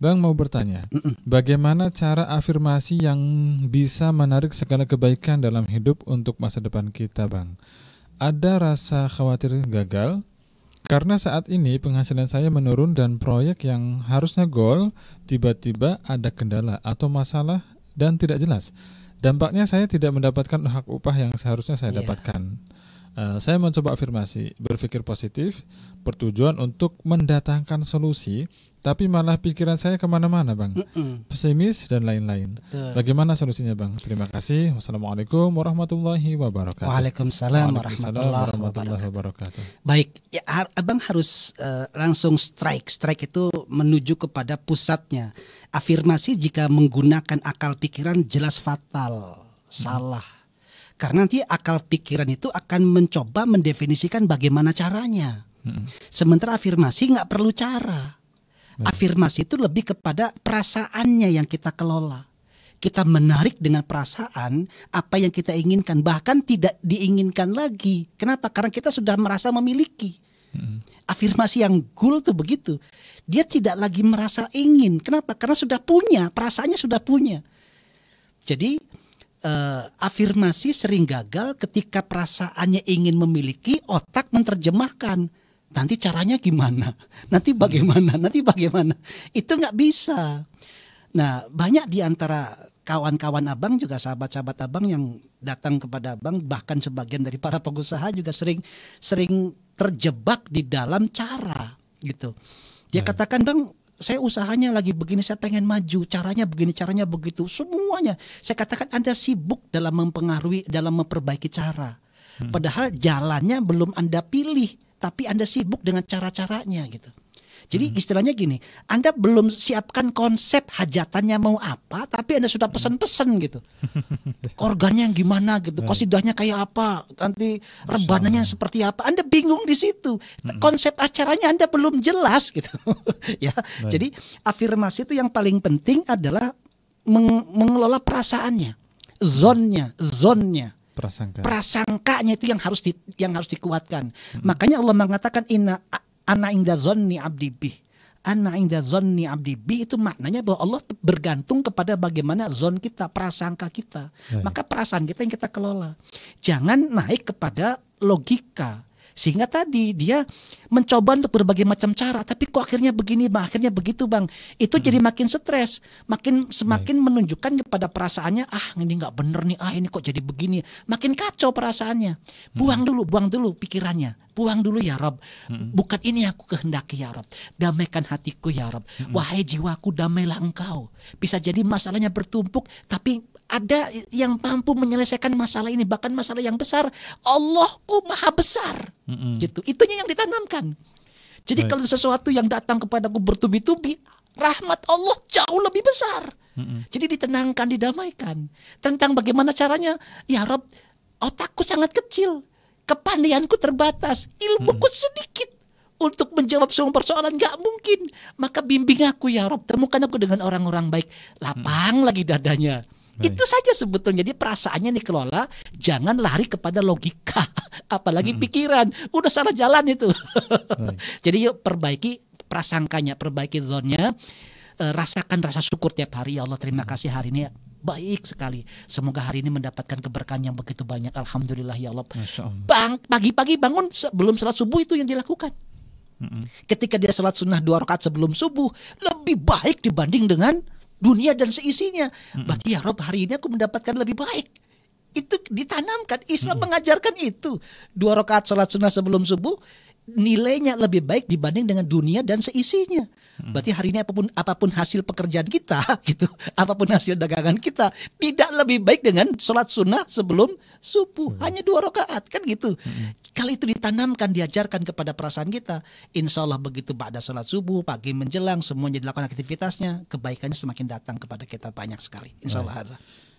Bang mau bertanya, Mm-mm. bagaimana cara afirmasi yang bisa menarik segala kebaikan dalam hidup untuk masa depan kita, Bang? Ada rasa khawatir gagal karena saat ini penghasilan saya menurun dan proyek yang harusnya goal tiba-tiba ada kendala atau masalah dan tidak jelas. Dampaknya saya tidak mendapatkan hak upah yang seharusnya saya Iya. dapatkan. Eh, saya mencoba afirmasi, berpikir positif, bertujuan untuk mendatangkan solusi, tapi malah pikiran saya ke mana-mana, Bang. Mm-mm. Pesimis dan lain-lain. Betul. Bagaimana solusinya, Bang? Terima kasih. Wassalamualaikum warahmatullahi wabarakatuh. Waalaikumsalam Waalaikumsalam warahmatullahi wabarakatuh. wabarakatuh. Baik, ya, har- abang harus eh, langsung strike. Strike itu menuju kepada pusatnya. Afirmasi jika menggunakan akal pikiran jelas fatal, salah. Karena nanti akal pikiran itu akan mencoba mendefinisikan bagaimana caranya. Sementara afirmasi nggak perlu cara. Afirmasi itu lebih kepada perasaannya yang kita kelola. Kita menarik dengan perasaan apa yang kita inginkan, bahkan tidak diinginkan lagi. Kenapa? Karena kita sudah merasa memiliki. Afirmasi yang gul tuh begitu. Dia tidak lagi merasa ingin. Kenapa? Karena sudah punya, perasaannya sudah punya. Jadi eh, afirmasi sering gagal ketika perasaannya ingin memiliki, otak menerjemahkan. Nanti caranya gimana? Nanti bagaimana? Nanti bagaimana? Itu nggak bisa. Nah, banyak di antara kawan-kawan abang juga sahabat-sahabat abang yang datang kepada abang, bahkan sebagian dari para pengusaha juga sering sering terjebak di dalam cara gitu. Dia katakan bang, saya usahanya lagi begini, saya pengen maju, caranya begini, caranya begitu, semuanya. Saya katakan anda sibuk dalam mempengaruhi, dalam memperbaiki cara. Padahal jalannya belum anda pilih, tapi anda sibuk dengan cara-caranya gitu. Jadi istilahnya gini, Anda belum siapkan konsep hajatannya mau apa, tapi Anda sudah pesen-pesen gitu. Organnya yang gimana gitu, kosidahnya kayak apa, nanti rebananya seperti apa. Anda bingung di situ. Konsep acaranya Anda belum jelas gitu. ya. Jadi afirmasi itu yang paling penting adalah meng- mengelola perasaannya, zonnya, zonnya Prasangka. prasangkanya itu yang harus di, yang harus dikuatkan. Makanya Allah mengatakan inna ana inda zonni abdi bih. Ana inda zonni abdi bih itu maknanya bahwa Allah bergantung kepada bagaimana zon kita, prasangka kita. Baik. Maka perasaan kita yang kita kelola. Jangan naik kepada logika. Sehingga tadi dia mencoba untuk berbagai macam cara, tapi kok akhirnya begini bang, akhirnya begitu bang. Itu jadi makin stres, makin semakin menunjukkan kepada perasaannya, ah ini nggak bener nih, ah ini kok jadi begini, makin kacau perasaannya. Buang dulu, buang dulu pikirannya, buang dulu ya Rob. Bukan ini aku kehendaki ya Rob. Damaikan hatiku ya Rob. Wahai jiwaku damailah engkau. Bisa jadi masalahnya bertumpuk, tapi ada yang mampu menyelesaikan masalah ini bahkan masalah yang besar Allahku maha besar Mm-mm. gitu itunya yang ditanamkan jadi Baik. kalau sesuatu yang datang kepadaku bertubi-tubi rahmat Allah jauh lebih besar Mm-mm. jadi ditenangkan didamaikan tentang bagaimana caranya ya Rob otakku sangat kecil kepandaianku terbatas. Ilmuku sedikit. Untuk menjawab semua persoalan nggak mungkin. Maka bimbing aku ya Rob temukan aku dengan orang-orang baik. Lapang lagi dadanya. Baik. itu saja sebetulnya. Jadi perasaannya dikelola jangan lari kepada logika. Apalagi pikiran. Udah salah jalan itu. Jadi yuk perbaiki prasangkanya perbaiki zonnya Eh, rasakan rasa syukur tiap hari ya Allah. Terima kasih hari ini baik sekali. Semoga hari ini mendapatkan keberkahan yang begitu banyak. Alhamdulillah ya Allah. Bang pagi-pagi bangun sebelum sholat subuh itu yang dilakukan. Mm-mm. ketika dia sholat sunnah dua rakaat sebelum subuh lebih baik dibanding dengan dunia dan seisinya. Berarti ya Rob hari ini aku mendapatkan lebih baik. Itu ditanamkan. Islam mengajarkan itu. Dua rakaat sholat sunnah sebelum subuh nilainya lebih baik dibanding dengan dunia dan seisinya. Berarti hari ini apa pun apa pun hasil pekerjaan kita gitu, apa pun hasil dagangan kita tidak lebih baik dengan sholat sunnah sebelum subuh. Hanya dua rakaat kan gitu. Kalau itu ditanamkan, diajarkan kepada perasaan kita, insya Allah begitu pada sholat subuh, pagi menjelang, semuanya dilakukan aktivitasnya, kebaikannya semakin datang kepada kita banyak sekali. Insya Allah ada.